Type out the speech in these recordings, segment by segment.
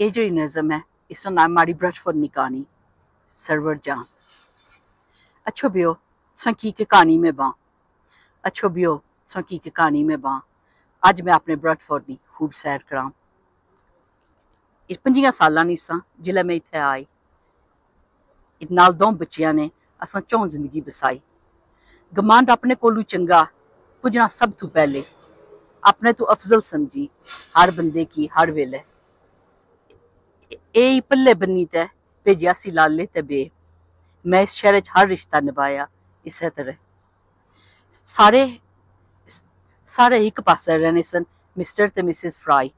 ਇਹ ਜਿਹੜੀ ਨਜ਼ਮ ਹੈ ਇਸ ਦਾ ਨਾਮ ਮਾੜੀ ਬ੍ਰਸ਼ਫੋਰਡ ਨੀ ਕਹਾਣੀ ਸਰਵਰ जान अच्छो बियो संकी के कहानी में बां अच्छो बियो संकी के कहानी में बां ਅੱਜ ਮੈਂ ਆਪਣੇ ਬ੍ਰਡਫੋਰਡ ਦੀ ਖੂਬ ਸੈਰ ਕਰਾਂ ਇਹ ਪੰਜੀਆਂ ਸਾਲਾਂ ਨਹੀਂ ਸਾਂ ਜਿਲੇ ਮੈਂ ਇੱਥੇ ਆਈ ਇਹ ਨਾਲ ਦੋ ਬੱਚਿਆਂ ਨੇ ਅਸਾਂ ਚੋਂ ਜ਼ਿੰਦਗੀ ਬਸਾਈ ਗਮਾਂਡ ਆਪਣੇ ਕੋਲੋਂ ਚੰਗਾ ਪੁੱਜਣਾ ਸਭ ਤੋਂ ਪਹਿਲੇ ਆਪਣੇ ਤੋਂ ਅਫਜ਼ਲ ਸਮਝੀ ਹਰ ਬੰਦੇ ਕੀ ਹਰ ਵੇਲੇ ਇਹ ਹੀ ਪੱਲੇ ਬੰਨੀ ਤੇ ਭੇਜਿਆ ਸੀ ਲਾਲੇ ਤੇ ਬੇ ਮੈਂ ਇਸ ਸ਼ਹਿਰ 'ਚ ਹਰ ਰਿਸ਼ਤਾ ਨਿਭਾਇਆ ਇਸੇ ਤਰ੍ਹਾਂ ਸਾਰੇ ਸਾਰੇ ਇੱਕ ਪਾਸੇ ਰਹਿੰਦੇ ਸਨ ਮਿਸਟਰ ਤੇ ਮਿਸਿਸ ਫਰਾਈ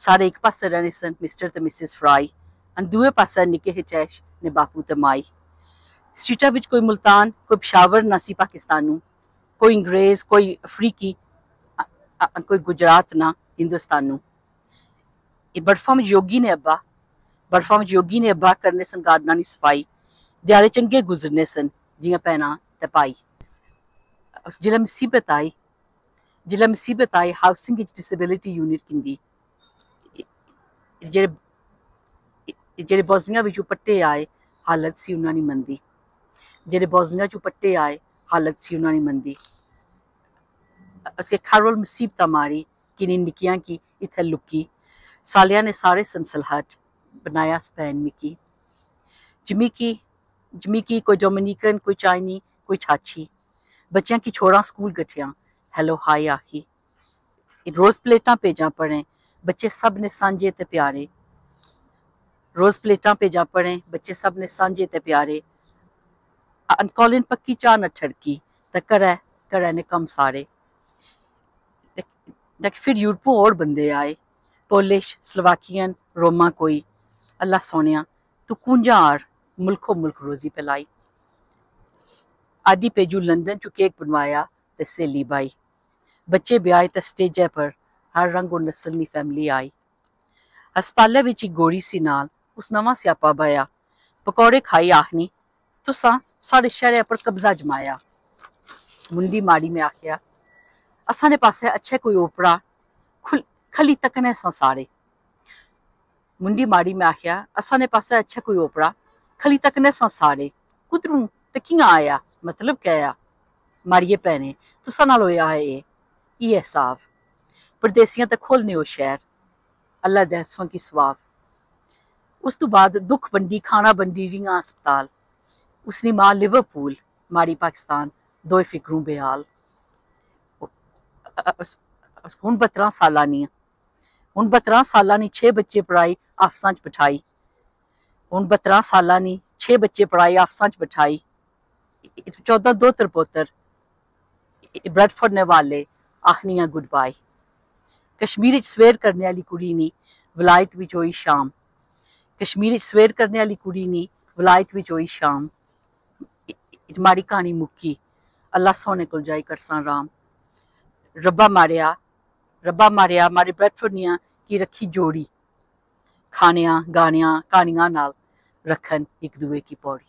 ਸਾਰੇ ਇੱਕ ਪਾਸੇ ਰਹਿੰਦੇ ਸਨ ਮਿਸਟਰ ਤੇ ਮਿਸਿਸ ਫਰਾਈ ਅਨ ਦੂਏ ਪਾਸੇ ਨਿੱਕੇ ਹਿਚੈਸ਼ ਨੇ ਬਾਪੂ ਤੇ ਮਾਈ ਸਟਰੀਟਾਂ ਵਿੱਚ ਕੋਈ ਮੁਲਤਾਨ ਕੋਈ ਪਸ਼ਾਵਰ ਨਾ ਸੀ ਪਾਕਿਸਤਾਨ ਨੂੰ ਕੋਈ ਅੰਗਰੇਜ਼ ਕੋਈ ਅਫਰੀਕੀ ਅ- ਅ- ਕੋਈ ਗੁਜਰਾਤ ਨਾ ਹਿੰਦੁਸਤਾਨ ਨੂੰ ਇਹ ਬਰਫਾਂ ਵਿੱਚ ਯੋਗੀ ਨੇ ਅੱਬਾ ਬਰਫਾਂ ਵਿੱਚ ਯੋਗੀ ਨੇ ਅੱਬਾ ਕਰਨੇ ਸਨ ਗਾਰਡਨਾਂ ਦੀ ਸਫਾਈ ਦਿਹਾੜੇ ਚੰਗੇ ਗੁਜ਼ਰਨੇ ਸਨ ਜੀਆਂ ਪੈਣਾ ਤੇ ਪਾਈ ਜਿਲਾ ਮੁਸੀਬਤ ਆਈ ਜਿਲਾ ਮੁਸੀਬਤ ਆਈ ਹਾਊਸਿੰਗ ਵਿੱਚ ਡਿਸੇਬਿਲਿਟੀ ਯੂਨਿਟ ਕਿੰਦੀ ਇਹ ਜਿਹੜੇ ਇਹ ਜਿਹੜੇ ਬੋਜ਼ਨੀਆ ਵਿੱਚੋਂ ਪੱਟੇ ਆਏ ਹਾਲਤ ਸੀ ਉਹਨਾਂ ਦੀ ਮੰਦੀ ਜਿਹੜੇ ਬੋਜ਼ਨੀਆ ਚੋਂ ਪੱਟੇ ਆਏ ਹਾਲਤ ਸੀ ਉਹਨਾਂ ਦੀ ਮੰਦੀ ਉਸਕੇ ਖਾਰਵਲ ਮੁਸੀਬਤਾਂ ਮਾਰੀ ਕਿਨੀ ਨਿੱਕੀਆਂ ਕੀ ਇੱਥੇ ਲੁਕੀ सालिया ने सारे सनसलहट बनाया स्पेन में की। जमीकी जमीकी, कोई डोमिनिकन, कोई चाइनी, कोई छाछी। बच्चों की छोड़ा स्कूल गठिया। हेलो, हाय, आखी। रोज़ प्लेटा भेजा पढ़ें, बच्चे सबने सांझे ते प्यारे। रोज़ प्लेटा भेजा पढ़ें, बच्चे सबने सांझे ते प्यारे। अनकॉलिन पक्की चाह न ठड़की तो करै करै ने कम सारे। फिर यूरोप और बंदे आए। पोलिश स्लोवाकियन रोमा कोई अल्लाह सोनिया तू कुंजार मुल्को मुल्क रोजी पिलाई आदि पेजू लंदन चु केक बनवाया ते सहेली बाई बच्चे ब्याहे ते स्टेजै पर हर रंग और नस्ल दी फैमिली आई इक गोरी सी नाल उस नवां स्यापा बाया पकौड़े खाई आखनी तुसां साढ़े शहरै पर कब्जा जमाया मुंडी माड़ी में आखिया असां दे पासे अच्छे कोई ओपरा खुल खली तकने सां सारे। मुंडी माड़ी में आखिया असां दे पासे अच्छा कोई ओपरा खली तकने सां सारे। कुदरू ते कियाँ आया? मतलब क्या माड़िए भैने तुसा नाल होया हिसाब परदेसियाँ ते खोलने ओ शहर। अल्लाह दे हत्थों की सवाब उस तो बाद दुख बंडी, खाना बंडी रियाँ अस्पताल। उसनी माँ लिवरपूल, माड़ी पाकिस्तान। दो फिकरू बेहाल। हून बत्तरां सालां नी हून बत्तरां सालां छे बच्चे पढ़ाई आफसां च बठाई। हून बत्तरां सालां छे बच्चे पढ़ाई आफसां च बठाई। चौदां दो तरपोतर ब्रेडफोर्ड ने वाले आखनियाँ गुड बाय कश्मीर सवेर करने आह्ली कुड़ी नी वलायत बिच होई शाम। कश्मीर सवेर करने आह्ली कुड़ी नी वलायत बिच होई शाम। माड़ी क्हानी मुक्की। अल्लाह सोने कोल जाई करसां राम। रब्बा मारेआ रब्बा मारिया मारे ब्रेडफोर्ड की रखी जोड़ी खानियाँ गाणिया कहानियों रखन एक दुए की पौड़ी